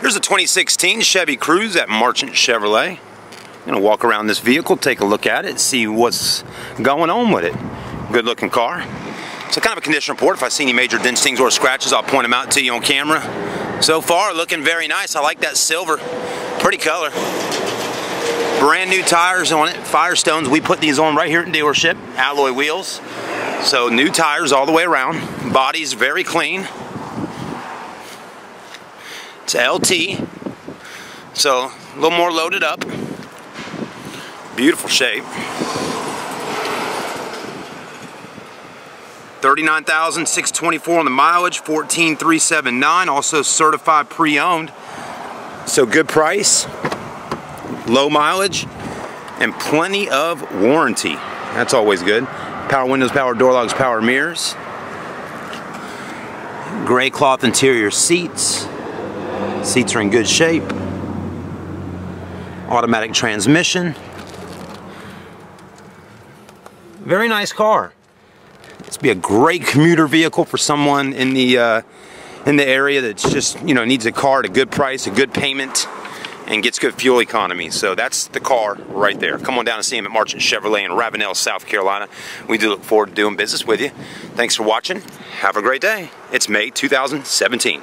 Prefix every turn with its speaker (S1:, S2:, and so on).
S1: Here's a 2016 Chevy Cruze at Marchant Chevrolet. I'm gonna walk around this vehicle, take a look at it, see what's going on with it. Good looking car. So kind of a condition report. If I see any major dents, stings, or scratches, I'll point them out to you on camera. So far, looking very nice. I like that silver. Pretty color. Brand new tires on it, Firestones. We put these on right here at the dealership. Alloy wheels. So new tires all the way around. Body's very clean. It's LT. So a little more loaded up. Beautiful shape. 39,624 on the mileage, 14,379, also certified pre-owned. So good price, low mileage, and plenty of warranty. That's always good. Power windows, power door locks, power mirrors. Gray cloth interior seats. Seats are in good shape. Automatic transmission. Very nice car. This be a great commuter vehicle for someone in the uh, in the area that's just you know needs a car at a good price, a good payment, and gets good fuel economy. So that's the car right there. Come on down and see him at Marchant Chevrolet in Ravenel, South Carolina. We do look forward to doing business with you. Thanks for watching. Have a great day. It's May 2017.